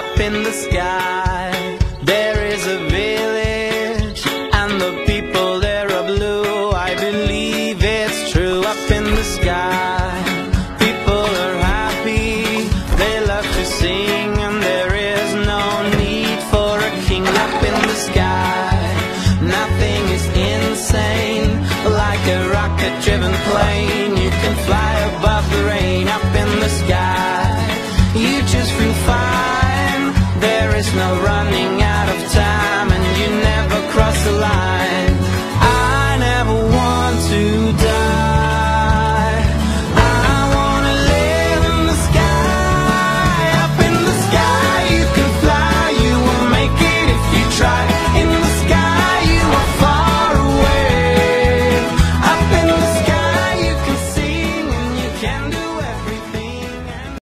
Up in the sky, there is a village, and the people there are blue. I believe it's true. Up in the sky, people are happy, they love to sing, and there is no need for a king. Up in the sky, nothing is insane, like a rocket driven plane.